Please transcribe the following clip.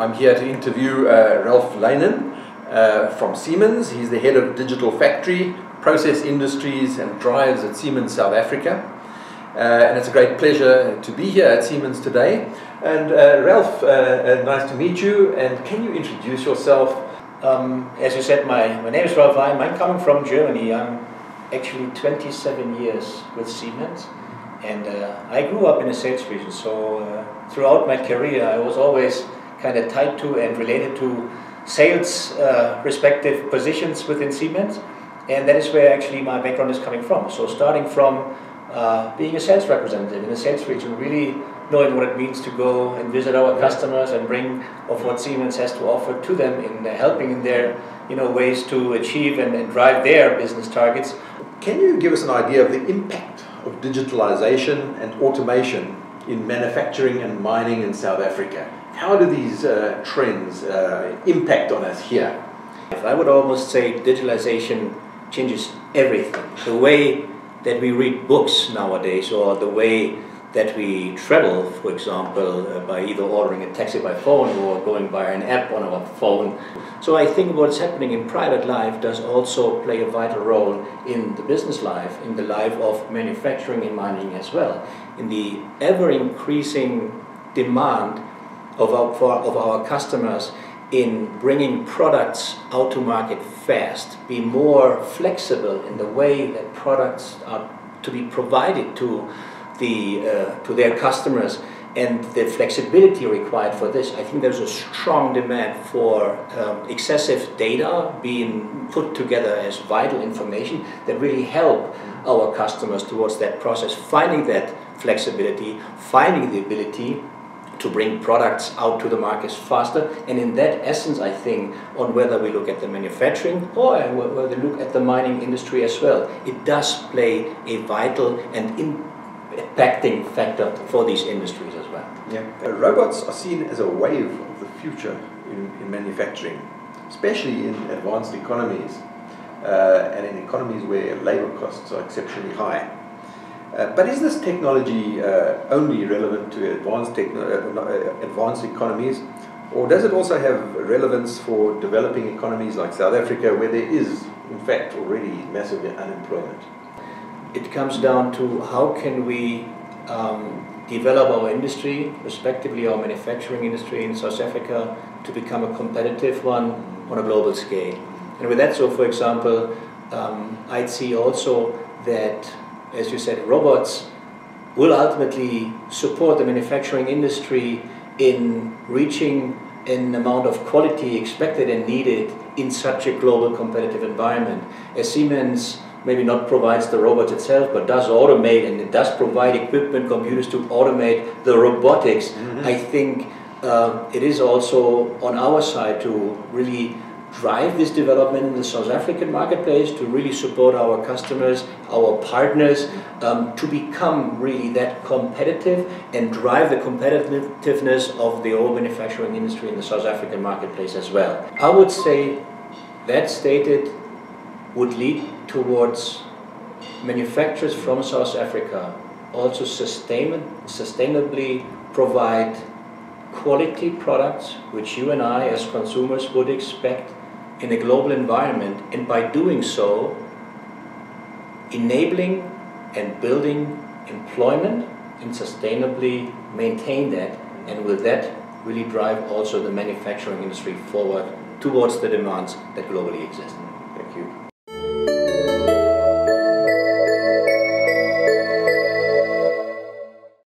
I'm here to interview uh, Ralf Leinen uh, from Siemens. He's the head of Digital Factory, Process Industries and Drives at Siemens South Africa. Uh, and it's a great pleasure to be here at Siemens today. And uh, Ralf, uh, uh, nice to meet you. And can you introduce yourself? Um, as you said, my, my name is Ralf Leinen. I'm coming from Germany. I'm actually 27 years with Siemens. And I grew up in a sales region, so throughout my career I was always kind of tied to and related to sales uh, respective positions within Siemens. And that is where actually my background is coming from. So starting from uh, being a sales representative in a sales region, really knowing what it means to go and visit our customers and bring of what Siemens has to offer to them in helping in their you know, ways to achieve and, and drive their business targets. Can you give us an idea of the impact of digitalization and automation in manufacturing and mining in South Africa. How do these uh, trends uh, impact on us here? I would almost say digitalization changes everything. The way that we read books nowadays, or the way that we travel, for example, uh, by either ordering a taxi by phone or going by an app on our phone. So I think what's happening in private life does also play a vital role in the business life, in the life of manufacturing and mining as well. In the ever increasing demand of our, for, of our customers in bringing products out to market fast, be more flexible in the way that products are to be provided to the, uh, to their customers and the flexibility required for this, I think there's a strong demand for um, excessive data being put together as vital information that really help our customers towards that process, finding that flexibility, finding the ability to bring products out to the markets faster. And in that essence, I think, on whether we look at the manufacturing or whether we look at the mining industry as well, it does play a vital and impacting factor for these industries as well. Yeah. Uh, robots are seen as a wave of the future in, in manufacturing, especially in advanced economies uh, and in economies where labor costs are exceptionally high. Uh, but is this technology uh, only relevant to advanced, uh, uh, advanced economies, or does it also have relevance for developing economies like South Africa, where there is, in fact, already massive unemployment? it comes down to how can we um, develop our industry, respectively our manufacturing industry in South Africa, to become a competitive one on a global scale. And with that, so for example, um, I'd see also that, as you said, robots will ultimately support the manufacturing industry in reaching an amount of quality expected and needed in such a global competitive environment. As Siemens maybe not provides the robot itself, but does automate and it does provide equipment, computers to automate the robotics, mm-hmm. I think uh, it is also on our side to really drive this development in the South African marketplace, to really support our customers, our partners, um, to become really that competitive and drive the competitiveness of the oil manufacturing industry in the South African marketplace as well. I would say that stated would lead towards manufacturers from South Africa also sustain, sustainably provide quality products which you and I as consumers would expect in a global environment and by doing so enabling and building employment and sustainably maintain that and with that really drive also the manufacturing industry forward towards the demands that globally exist. Thank you.